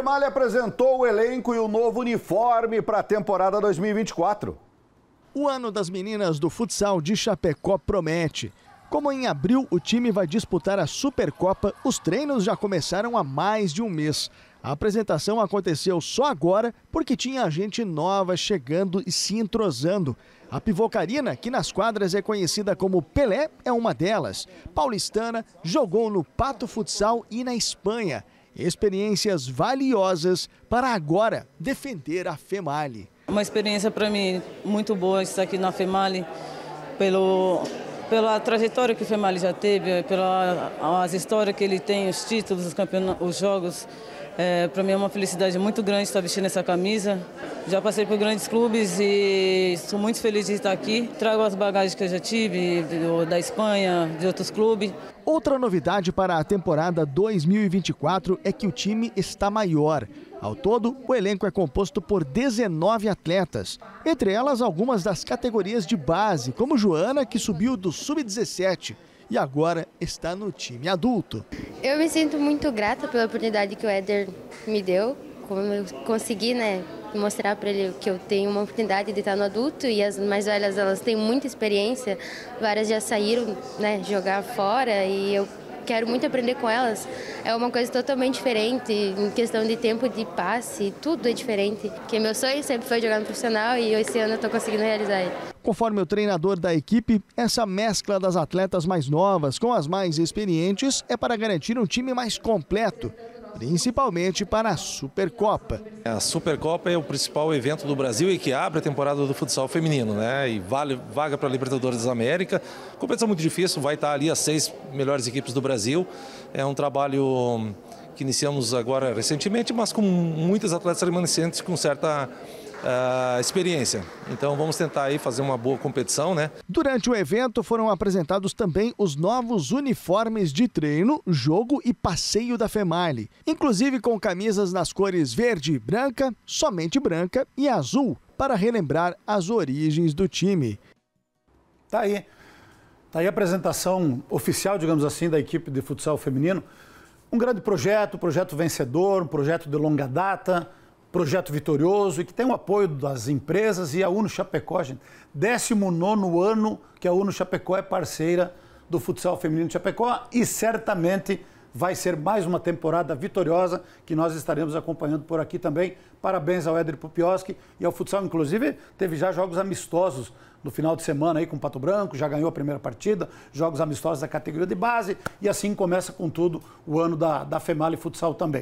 Femalha apresentou o elenco e o novo uniforme para a temporada 2024. O ano das meninas do futsal de Chapecó promete. Como em abril o time vai disputar a Supercopa, os treinos já começaram há mais de um mês. A apresentação aconteceu só agora porque tinha gente nova chegando e se entrosando. A Pivocarina, que nas quadras é conhecida como Pelé, é uma delas. Paulistana jogou no Pato Futsal e na Espanha. Experiências valiosas para agora defender a Female. Uma experiência para mim muito boa estar aqui na Female, pelo, pela trajetória que o Female já teve, pelas histórias que ele tem, os títulos, os, os jogos. É, para mim é uma felicidade muito grande estar vestindo essa camisa. Já passei por grandes clubes e sou muito feliz de estar aqui. Trago as bagagens que eu já tive da Espanha, de outros clubes. Outra novidade para a temporada 2024 é que o time está maior. Ao todo, o elenco é composto por 19 atletas, entre elas algumas das categorias de base, como Joana, que subiu do sub-17 e agora está no time adulto. Eu me sinto muito grata pela oportunidade que o Éder me deu, como eu consegui, né, mostrar para ele que eu tenho uma oportunidade de estar no adulto e as mais velhas elas têm muita experiência, várias já saíram, né, jogar fora e eu quero muito aprender com elas. É uma coisa totalmente diferente, em questão de tempo de passe, tudo é diferente. Porque meu sonho sempre foi jogar no profissional e esse ano eu estou conseguindo realizar ele. Conforme o treinador da equipe, essa mescla das atletas mais novas com as mais experientes é para garantir um time mais completo principalmente para a Supercopa. A Supercopa é o principal evento do Brasil e que abre a temporada do futsal feminino, né? E vale vaga para a Libertadores da América. Competição muito difícil, vai estar ali as seis melhores equipes do Brasil. É um trabalho que iniciamos agora recentemente, mas com muitos atletas remanescentes com certa uh, experiência. Então vamos tentar aí fazer uma boa competição, né? Durante o evento foram apresentados também os novos uniformes de treino, jogo e passeio da Female, inclusive com camisas nas cores verde e branca, somente branca e azul, para relembrar as origens do time. Tá aí. Tá aí a apresentação oficial, digamos assim, da equipe de futsal feminino. Um grande projeto, projeto vencedor, um projeto de longa data projeto vitorioso e que tem o apoio das empresas e a Uno Chapecó, gente. 19 ano que a Uno Chapecó é parceira do futsal feminino de Chapecó e certamente vai ser mais uma temporada vitoriosa que nós estaremos acompanhando por aqui também. Parabéns ao Éder Pupioski e ao futsal. Inclusive, teve já jogos amistosos no final de semana aí com o Pato Branco, já ganhou a primeira partida, jogos amistosos da categoria de base e assim começa com tudo o ano da, da Female Futsal também.